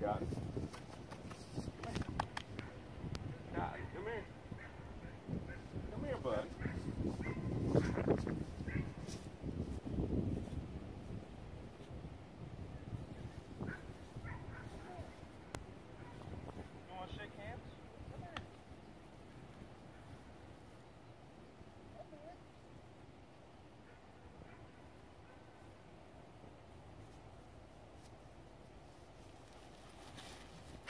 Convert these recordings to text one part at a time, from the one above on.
gun.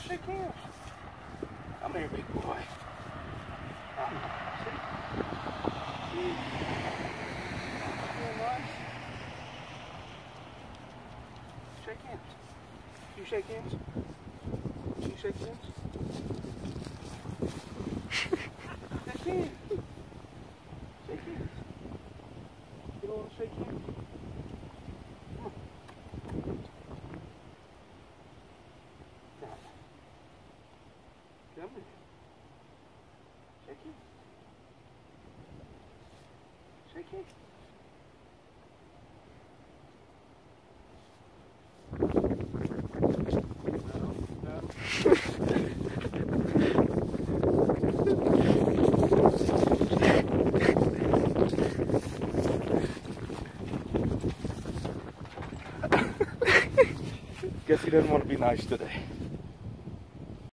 Yes, they can. Come here, big boy. Shake hands. You shake hands? You shake hands? coming. Shake it. Shake it. Guess he didn't want to be nice today.